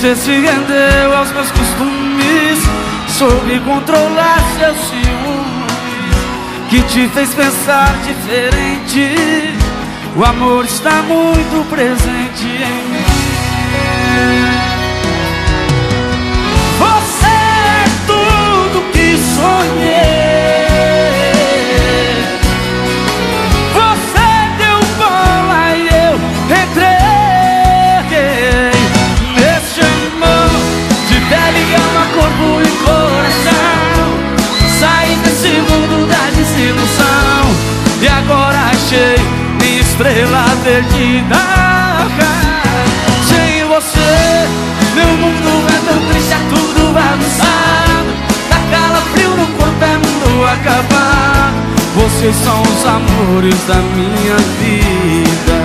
Você se rendeu aos meus costumes Soube controlar seus ciúmes Que te fez pensar diferente. O amor está muito presente em mim estrela perdida Sem você, meu mundo é tão triste, é tudo bagunçado. Dá calafrio no corpo, é mundo acabado Vocês são os amores da minha vida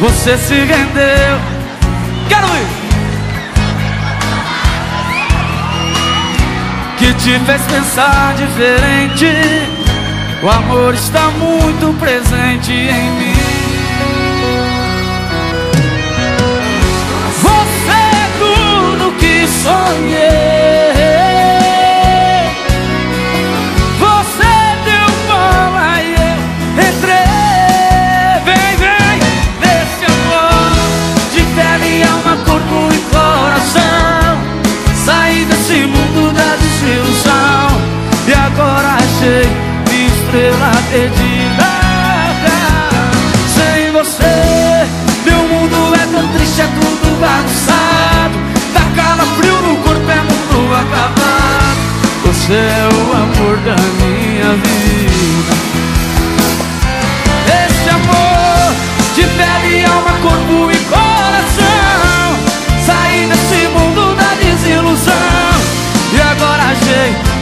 Você se rendeu. Quero ir. Que te fez pensar diferente. O amor está muito presente em mim estrela perdida Sem você, meu mundo é tão triste, é tudo bagunçado. Dá calafrio no corpo, é mundo acabado. Você é o amor da minha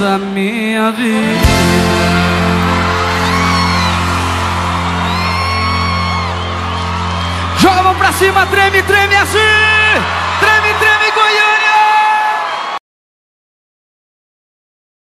da minha vida. Joga pra cima, treme, treme assim